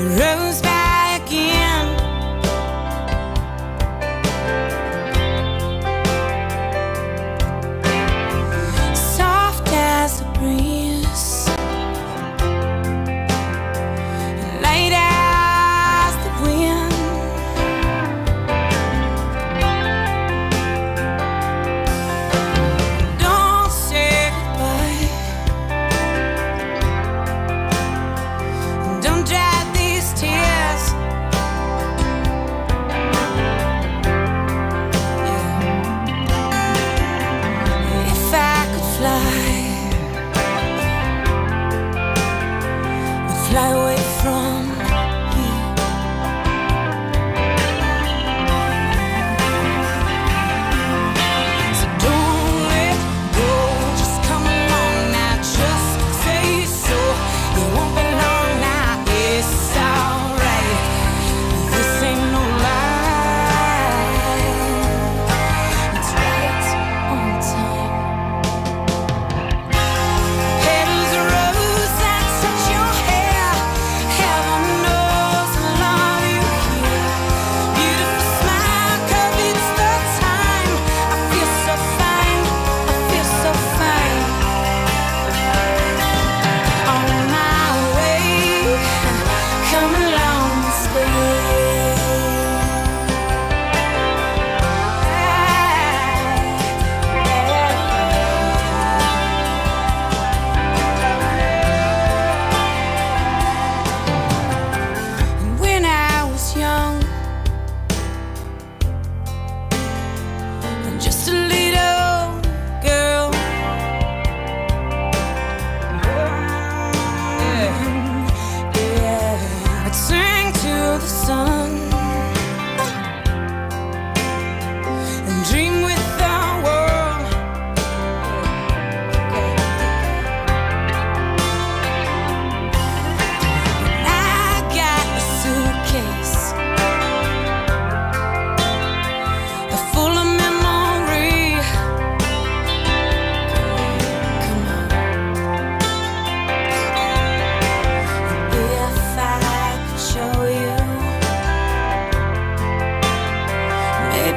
Rose from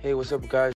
Hey, what's up, guys?